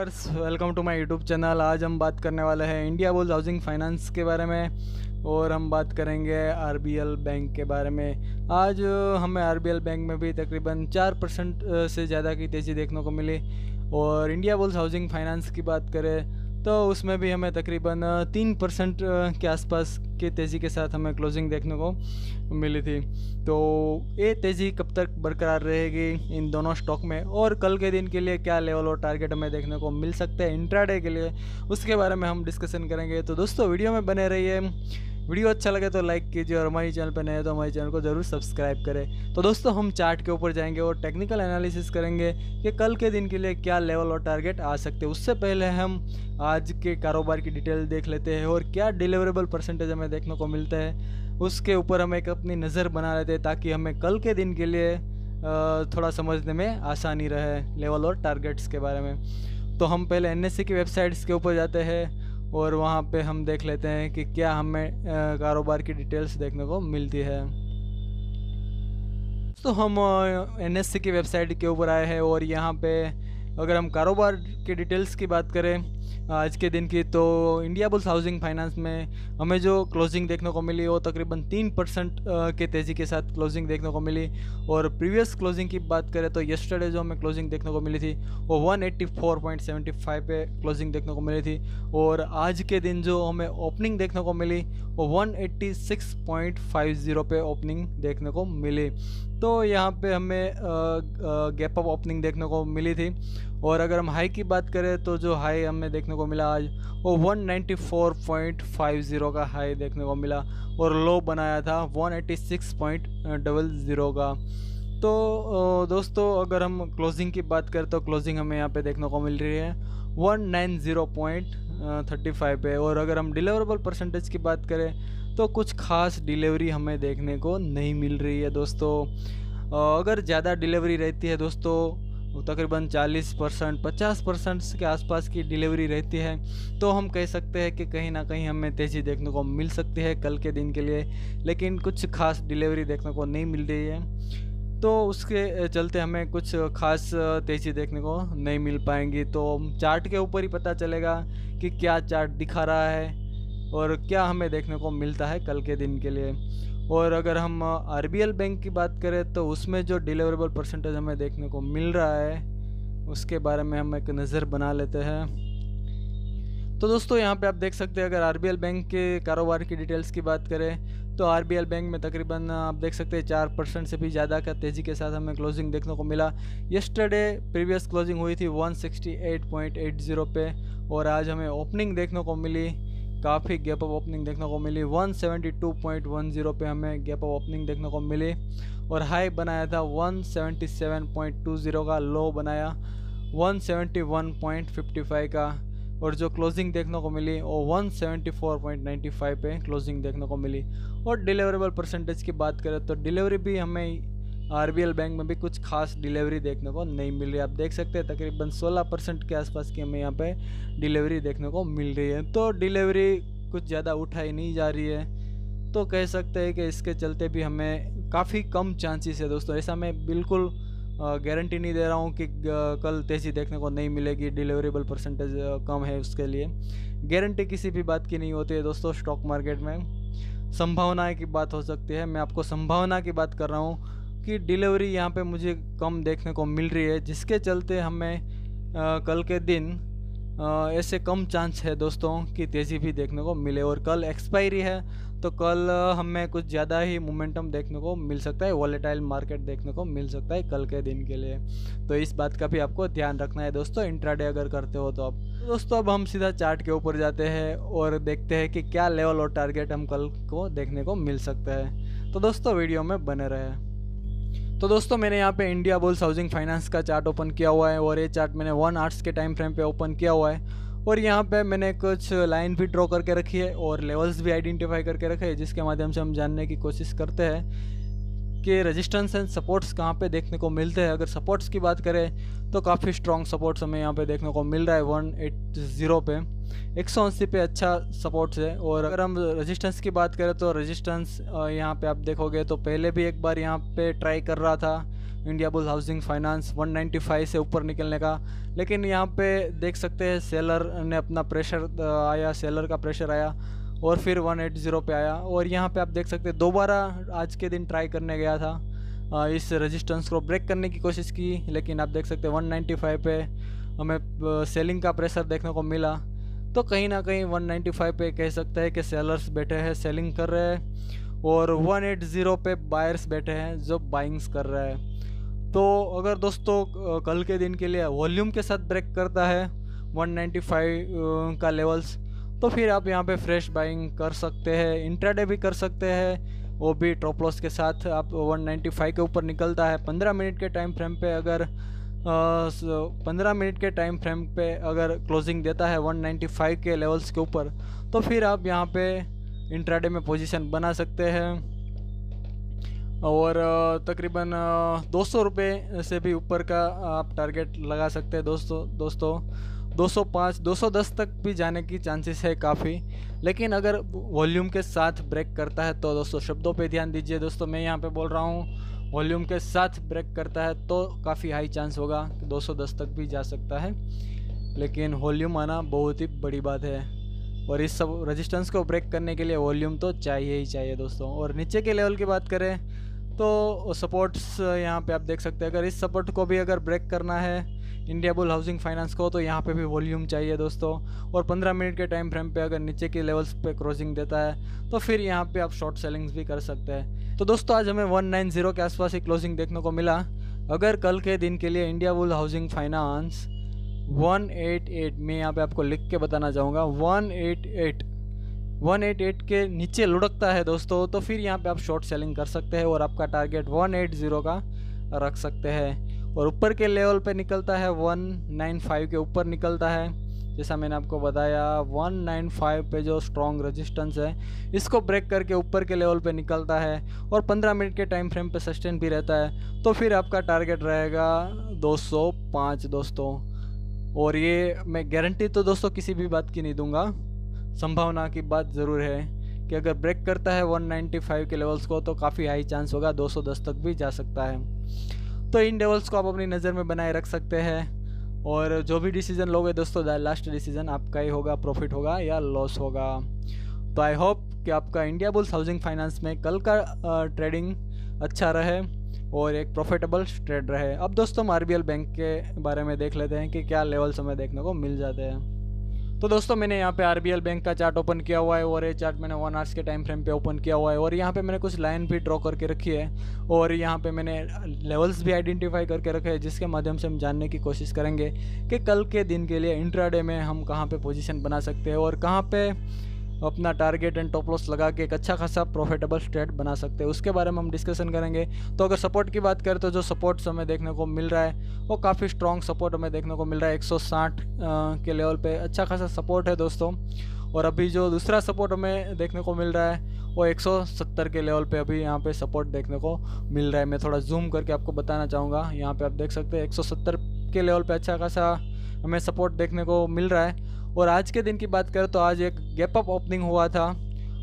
Viewers welcome to my YouTube channel आज हम बात करने वाले हैं इंडिया बुल्स हाउसिंग फाइनेंस के बारे में और हम बात करेंगे आरबीएल बैंक के बारे में। आज हमें आरबीएल बैंक में भी तकरीबन चार परसेंट से ज़्यादा की तेज़ी देखने को मिली। और इंडिया बुल्स हाउसिंग फाइनेंस की बात करें तो उसमें भी हमें तकरीबन तीन परसेंट के आसपास के तेज़ी के साथ हमें क्लोजिंग देखने को मिली थी। तो ये तेज़ी कब तक बरकरार रहेगी इन दोनों स्टॉक में? और कल के दिन के लिए क्या लेवल और टारगेट हमें देखने को मिल सकते हैं इंट्राडे के लिए? उसके बारे में हम डिस्कशन करेंगे। तो दोस्तों वीडियो में बने रहिए। वीडियो अच्छा लगे तो लाइक कीजिए और हमारी चैनल पर नए तो हमारे चैनल को ज़रूर सब्सक्राइब करें। तो दोस्तों, हम चार्ट के ऊपर जाएँगे और टेक्निकल एनालिसिस करेंगे कि कल के दिन के लिए क्या लेवल और टारगेट आ सकते हैं। उससे पहले हम आज के कारोबार की डिटेल देख लेते हैं और क्या डिलीवरेबल परसेंटेज हमें देखने को मिलता है। उसके ऊपर हम एक अपनी नज़र बना लेते हैं ताकि हमें कल के दिन के लिए थोड़ा समझने में आसानी रहे लेवल और टारगेट्स के बारे में। तो हम पहले एन की वेबसाइट्स के ऊपर जाते हैं। और वहाँ पे हम देख लेते हैं कि क्या हमें कारोबार की डिटेल्स देखने को मिलती है। तो हम एनएससी की वेबसाइट के ऊपर आए हैं और यहाँ पे अगर हम कारोबार के डिटेल्स की बात करें, आज के दिन की तो इंडिया बुल्स हाउसिंग फाइनेंस में हमें जो क्लोजिंग देखने को मिली, वो तकरीबन तीन परसेंट के तेज़ी के साथ क्लोजिंग देखने को मिली। और प्रीवियस क्लोजिंग की बात करें तो यस्टरडे जो हमें क्लोजिंग देखने को मिली थी, वो 184.75 पे क्लोजिंग देखने को मिली थी। और आज के दिन जो हमें ओपनिंग देखने को मिली, वो 186.50 पे ओपनिंग देखने को मिली। तो यहाँ पे हमें गैप अप ओपनिंग देखने को मिली थी। और अगर हम हाई की बात करें तो जो हाई हमें देखने को मिला आज, वो 194.50 का हाई देखने को मिला। और लो बनाया था 186.00 का। तो दोस्तों अगर हम क्लोजिंग की बात करें तो क्लोजिंग हमें यहाँ पे देखने को मिल रही है 190.35 पे। और अगर हम डिलीवरेबल परसेंटेज की बात करें तो कुछ खास डिलीवरी हमें देखने को नहीं मिल रही है दोस्तों। अगर ज़्यादा डिलीवरी रहती है दोस्तों तकरीबन 40 परसेंट, पचास परसेंट के आसपास की डिलीवरी रहती है तो हम कह सकते हैं कि कहीं ना कहीं हमें तेज़ी देखने को मिल सकती है कल के दिन के लिए, लेकिन कुछ खास डिलीवरी देखने को नहीं मिल रही है। तो उसके चलते हमें कुछ खास तेज़ी देखने को नहीं मिल पाएँगी। तो चार्ट के ऊपर ही पता चलेगा कि क्या चार्ट दिखा रहा है और क्या हमें देखने को मिलता है कल के दिन के लिए? और अगर हम आरबीएल बैंक की बात करें तो उसमें जो डिलीवरेबल परसेंटेज हमें देखने को मिल रहा है, उसके बारे में हम एक नज़र बना लेते हैं। तो दोस्तों, यहाँ पे आप देख सकते हैं, अगर आरबीएल बैंक के कारोबार की डिटेल्स की बात करें तो आरबीएल बैंक में तकरीबन आप देख सकते हैं, चार परसेंट से भी ज़्यादा का तेज़ी के साथ हमें क्लोजिंग देखने को मिला। येस्टरडे प्रीवियस क्लोजिंग हुई थी 168.80 पे, और आज हमें ओपनिंग देखने को मिली। काफ़ी गैप ऑफ़ ओपनिंग देखने को मिली। 172.10 पे हमें गैप ऑफ़ ओपनिंग देखने को मिली। और हाई बनाया था 177.20 का लो बनाया 171.55 का। और जो क्लोजिंग देखने को मिली, वो 174.95 पे क्लोजिंग देखने को मिली। और डिलीवरेबल परसेंटेज की बात करें तो डिलीवरी भी हमें आर बैंक में भी कुछ खास डिलीवरी देखने को नहीं मिल रही आप देख सकते हैं, तकरीबन 16 परसेंट के आसपास की हमें यहाँ पे डिलीवरी देखने को मिल रही है। तो डिलीवरी कुछ ज़्यादा उठाई नहीं जा रही है। तो कह सकते हैं कि इसके चलते भी हमें काफ़ी कम चांसेस है दोस्तों। ऐसा मैं बिल्कुल गारंटी नहीं दे रहा हूँ कि कल तेज़ी देखने को नहीं मिलेगी। डिलीवरेबल परसेंटेज कम है उसके लिए। गारंटी किसी भी बात की नहीं होती है दोस्तों स्टॉक मार्केट में। संभावनाएँ की बात हो सकती है। मैं आपको संभावना की बात कर रहा हूँ। की डिलीवरी यहाँ पे मुझे कम देखने को मिल रही है जिसके चलते हमें आ, कल के दिन ऐसे कम चांस है दोस्तों कि तेज़ी भी देखने को मिले। और कल एक्सपायरी है तो कल हमें कुछ ज़्यादा ही मोमेंटम देखने को मिल सकता है वॉलेटाइल मार्केट देखने को मिल सकता है कल के दिन के लिए। तो इस बात का भी आपको ध्यान रखना है दोस्तों इंट्राडे अगर करते हो तो अब दोस्तों अब हम सीधा चार्ट के ऊपर जाते हैं और देखते हैं कि क्या लेवल और टारगेट हम कल को देखने को मिल सकता है। तो दोस्तों वीडियो में बने रहे। तो दोस्तों, मैंने यहाँ पे इंडिया बुल्स हाउसिंग फाइनेंस का चार्ट ओपन किया हुआ है और ये चार्ट मैंने वन आर्ट्स के टाइम फ्रेम पे ओपन किया हुआ है। और यहाँ पे मैंने कुछ लाइन भी ड्रॉ करके रखी है और लेवल्स भी आइडेंटिफाई करके रखे हैं, जिसके माध्यम से हम जानने की कोशिश करते हैं। कि रजिस्टेंस एंड सपोर्ट्स कहाँ पे देखने को मिलते हैं? अगर सपोर्ट्स की बात करें तो काफ़ी स्ट्रॉन्ग सपोर्ट्स हमें यहाँ पे देखने को मिल रहा है वन एट ज़ीरो पे। एक सौ अस्सी पे अच्छा सपोर्ट्स है। और अगर हम रेजिस्टेंस की बात करें तो रेजिस्टेंस यहाँ पे आप देखोगे तो पहले भी एक बार यहाँ पे ट्राई कर रहा था इंडिया बुल हाउसिंग फाइनेंस 195 से ऊपर निकलने का। लेकिन यहाँ पे देख सकते हैं सेलर ने अपना प्रेशर आया सेलर का प्रेशर आया। और फिर 180 पे आया। और यहाँ पे आप देख सकते हैं दोबारा आज के दिन ट्राई करने गया था इस रेजिस्टेंस को ब्रेक करने की कोशिश की लेकिन आप देख सकते हैं 195 पे हमें सेलिंग का प्रेशर देखने को मिला। तो कहीं ना कहीं 195 पे कह सकते हैं कि सेलर्स बैठे हैं सेलिंग कर रहे हैं और 180 पे बायर्स बैठे हैं जो बाइंग्स कर रहे हैं। तो अगर दोस्तों कल के दिन के लिए वॉल्यूम के साथ ब्रेक करता है 195 का लेवल्स तो फिर आप यहाँ पे फ्रेश बाइंग कर सकते हैं इंट्राडे भी कर सकते हैं। वो भी टॉप लॉस के साथ आप 195 के ऊपर निकलता है। 15 मिनट के टाइम फ्रेम पे अगर पंद्रह मिनट के टाइम फ्रेम पे अगर क्लोजिंग देता है 195 के लेवल्स के ऊपर तो फिर आप यहाँ पे इंट्राडे में पोजीशन बना सकते हैं। और तकरीबन दो सौ रुपये से भी ऊपर का आप टारगेट लगा सकते हैं दोस्तों दोस्तों। 205 210 तक भी जाने की चांसेस है काफ़ी। लेकिन अगर वॉल्यूम के साथ ब्रेक करता है तो दोस्तों, शब्दों पे ध्यान दीजिए दोस्तों, मैं यहाँ पे बोल रहा हूँ वॉल्यूम के साथ ब्रेक करता है तो काफ़ी हाई चांस होगा कि 210 तक भी जा सकता है। लेकिन वॉल्यूम आना बहुत ही बड़ी बात है। और इस सब रजिस्टेंस को ब्रेक करने के लिए वॉल्यूम तो चाहिए ही चाहिए दोस्तों। और नीचे के लेवल की बात करें तो सपोर्ट्स यहाँ पे आप देख सकते हैं, अगर इस सपोर्ट को भी अगर ब्रेक करना है इंडिया बुल हाउसिंग फाइनेंस को तो यहाँ पे भी वॉल्यूम चाहिए दोस्तों। और 15 मिनट के टाइम फ्रेम पे अगर नीचे के लेवल्स पे क्रॉसिंग देता है तो फिर यहाँ पे आप शॉर्ट सेलिंग्स भी कर सकते हैं। तो दोस्तों, आज हमें 190 के आसपास ही क्लोजिंग देखने को मिला। अगर कल के दिन के लिए इंडिया बुल हाउसिंग फाइनेंस 188 मैं यहाँ पे आपको लिख के बताना चाहूँगा। 188 188 के नीचे लुढ़कता है दोस्तों तो फिर यहाँ पे आप शॉर्ट सेलिंग कर सकते हैं और आपका टारगेट 180 का रख सकते हैं। और ऊपर के लेवल पे निकलता है 195 के ऊपर निकलता है। जैसा मैंने आपको बताया 195 पे जो स्ट्रॉन्ग रेजिस्टेंस है, इसको ब्रेक करके ऊपर के लेवल पे निकलता है और 15 मिनट के टाइम फ्रेम पे सस्टेन भी रहता है। तो फिर आपका टारगेट रहेगा 205 दोस्तों। और ये मैं गारंटी तो दोस्तों किसी भी बात की नहीं दूँगा। संभावना की बात ज़रूर है कि अगर ब्रेक करता है 195 के लेवल्स को तो काफ़ी हाई चांस होगा 210 तक भी जा सकता है। तो इन डेवल्स को आप अपनी नज़र में बनाए रख सकते हैं। और जो भी डिसीज़न लोगे दोस्तों लास्ट डिसीज़न आपका ही होगा प्रॉफिट होगा या लॉस होगा। तो आई होप कि आपका इंडिया बुल्स हाउसिंग फाइनेंस में कल का ट्रेडिंग अच्छा रहे और एक प्रॉफिटेबल ट्रेड रहे। अब दोस्तों हम आर बैंक के बारे में देख लेते हैं कि क्या लेवल्स हमें देखने को मिल जाते हैं। तो दोस्तों, मैंने यहाँ पे आरबीएल बैंक का चार्ट ओपन किया हुआ है और ये चार्ट मैंने वन आवर्स के टाइम फ्रेम पे ओपन किया हुआ है और यहाँ पे मैंने कुछ लाइन भी ड्रॉ करके रखी है और यहाँ पे मैंने लेवल्स भी आइडेंटिफाई करके रखे हैं जिसके माध्यम से हम जानने की कोशिश करेंगे कि कल के दिन के लिए इंट्राडे में हम कहाँ पर पोजिशन बना सकते हैं और कहाँ पर अपना टारगेट एंड टॉप लॉस लगा के एक अच्छा खासा प्रॉफिटेबल स्ट्रेट बना सकते हैं। उसके बारे में हम डिस्कशन करेंगे। तो अगर सपोर्ट की बात करें तो जो सपोर्ट्स हमें देखने को मिल रहा है, वो काफ़ी स्ट्रॉन्ग सपोर्ट हमें देखने को मिल रहा है। 160 के लेवल पे अच्छा खासा सपोर्ट है दोस्तों। और अभी जो दूसरा सपोर्ट हमें देखने को मिल रहा है, वो 170 के लेवल पे अभी यहाँ पे सपोर्ट देखने को मिल रहा है। मैं थोड़ा जूम करके आपको बताना चाहूँगा। यहाँ पे आप देख सकते हैं 170 के लेवल पे अच्छा खासा हमें सपोर्ट देखने को मिल रहा है। और आज के दिन की बात करें तो आज एक गैप अप ओपनिंग हुआ था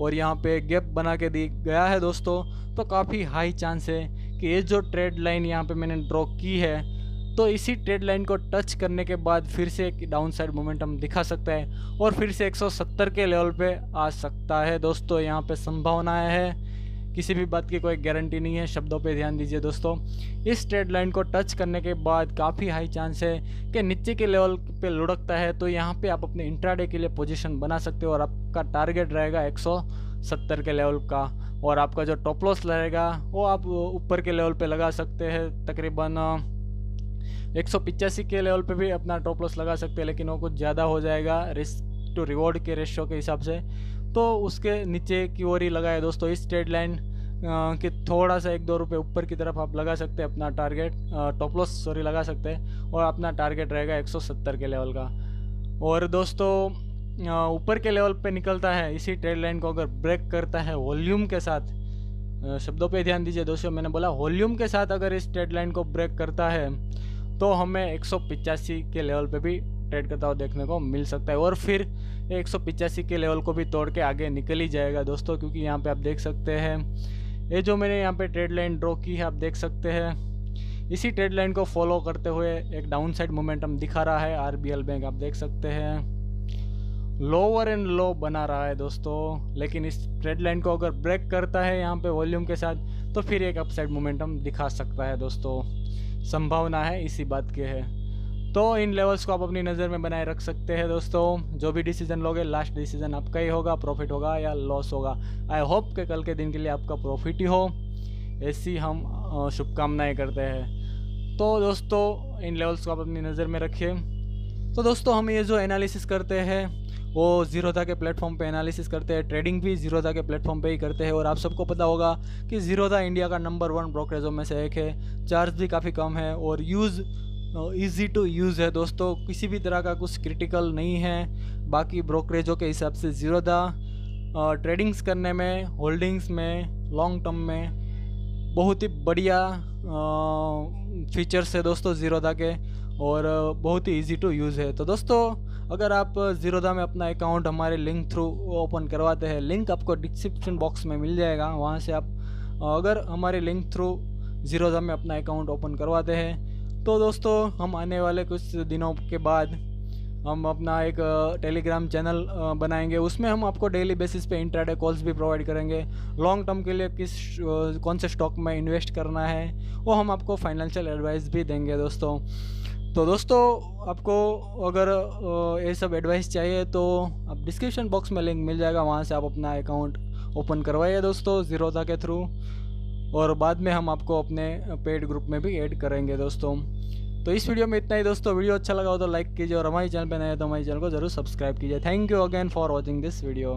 और यहाँ पे गैप बना के दी गया है दोस्तों। तो काफ़ी हाई चांस है कि ये जो ट्रेड लाइन यहाँ पे मैंने ड्रॉ की है तो इसी ट्रेड लाइन को टच करने के बाद फिर से एक डाउन साइड मोमेंटम दिखा सकता है और फिर से 170 के लेवल पे आ सकता है दोस्तों। यहाँ पे संभावनाएँ है। किसी भी बात की कोई गारंटी नहीं है, शब्दों पे ध्यान दीजिए दोस्तों। इस ट्रेड लाइन को टच करने के बाद काफ़ी हाई चांस है कि नीचे के लेवल पे लुढ़कता है तो यहाँ पे आप अपने इंट्राडे के लिए पोजीशन बना सकते हो और आपका टारगेट रहेगा 170 के लेवल का। और आपका जो टॉप लॉस रहेगा, वो आप ऊपर के लेवल पे लगा सकते हैं, तकरीबन एक सौ पचासी के लेवल पे भी अपना टॉप लॉस लगा सकते हैं, लेकिन वो कुछ ज़्यादा हो जाएगा रिस्क टू रिवॉर्ड के रेशियो के हिसाब से। तो उसके नीचे की ओर ही लगाए दोस्तों, इस ट्रेड लाइन कि थोड़ा सा एक दो रुपये ऊपर की तरफ़ आप लगा सकते हैं अपना टारगेट टॉप लॉस सॉरी लगा सकते हैं, और अपना टारगेट रहेगा 170 के लेवल का। और दोस्तों ऊपर के लेवल पे निकलता है, इसी ट्रेड लाइन को अगर ब्रेक करता है वॉल्यूम के साथ शब्दों पे ध्यान दीजिए दोस्तों, मैंने बोला वॉल्यूम के साथ अगर इस ट्रेड लाइन को ब्रेक करता है तो हमें एक के लेवल पे भी ट्रेड करता हुआ देखने को मिल सकता है। और फिर एक के लेवल को भी तोड़ के आगे निकल ही जाएगा दोस्तों, क्योंकि यहाँ पे आप देख सकते हैं। ये जो मैंने यहाँ पे ट्रेड लाइन ड्रॉ की है, आप देख सकते हैं। इसी ट्रेड लाइन को फॉलो करते हुए एक डाउन साइड मोमेंटम दिखा रहा है आर बैंक आप देख सकते हैं। लोअर एंड लो बना रहा है दोस्तों, लेकिन इस ट्रेड लाइन को अगर ब्रेक करता है यहाँ पे वॉल्यूम के साथ तो फिर एक अपसाइड मोमेंटम दिखा सकता है दोस्तों। संभावना है इसी बात की है। तो इन लेवल्स को आप अपनी नज़र में बनाए रख सकते हैं दोस्तों। जो भी डिसीज़न लोगे लास्ट डिसीज़न आपका ही होगा प्रॉफिट होगा या लॉस होगा। आई होप कि कल के दिन के लिए आपका प्रॉफिट ही हो। ऐसी हम शुभकामनाएँ करते हैं। तो दोस्तों, इन लेवल्स को आप अपनी नज़र में रखिए। तो दोस्तों, हम ये जो एनालिसिस करते हैं, वो जीरोधा के प्लेटफॉर्म पे एनालिसिस करते हैं। ट्रेडिंग भी जीरोधा के प्लेटफॉर्म पे ही करते हैं। और आप सबको पता होगा कि जीरोधा इंडिया का नंबर वन ब्रोकरेजों में से एक है। चार्ज भी काफ़ी कम है। और यूज़ ईजी टू यूज़ है दोस्तों। किसी भी तरह का कुछ क्रिटिकल नहीं है। बाकी ब्रोकरेजों के हिसाब से जीरोधा ट्रेडिंग्स करने में होल्डिंग्स में लॉन्ग टर्म में बहुत ही बढ़िया फीचर्स है दोस्तों जीरोधा के। और बहुत ही इजी टू यूज़ है। तो दोस्तों, अगर आप ज़ीरोदा में अपना अकाउंट हमारे लिंक थ्रू ओपन करवाते हैं लिंक आपको डिस्क्रिप्शन बॉक्स में मिल जाएगा। वहाँ से आप अगर हमारे लिंक थ्रू ज़ीरोदा में अपना अकाउंट ओपन करवाते हैं तो दोस्तों, हम आने वाले कुछ दिनों के बाद हम अपना एक टेलीग्राम चैनल बनाएँगे। उसमें हम आपको डेली बेसिस पे इंट्राडे कॉल्स भी प्रोवाइड करेंगे। लॉन्ग टर्म के लिए किस कौन से स्टॉक में इन्वेस्ट करना है, वो हम आपको फाइनेंशियल एडवाइस भी देंगे दोस्तों। तो दोस्तों, आपको अगर ये सब एडवाइस चाहिए तो आप डिस्क्रिप्शन बॉक्स में लिंक मिल जाएगा। वहाँ से आप अपना अकाउंट ओपन करवाइए दोस्तों ज़ीरोदा के थ्रू और बाद में हम आपको अपने पेड ग्रुप में भी ऐड करेंगे दोस्तों। तो इस वीडियो में इतना ही दोस्तों। वीडियो अच्छा लगा हो तो लाइक कीजिए और हमारे चैनल पर नए तो हमारे चैनल को ज़रूर सब्सक्राइब कीजिए। Thank you again for watching this video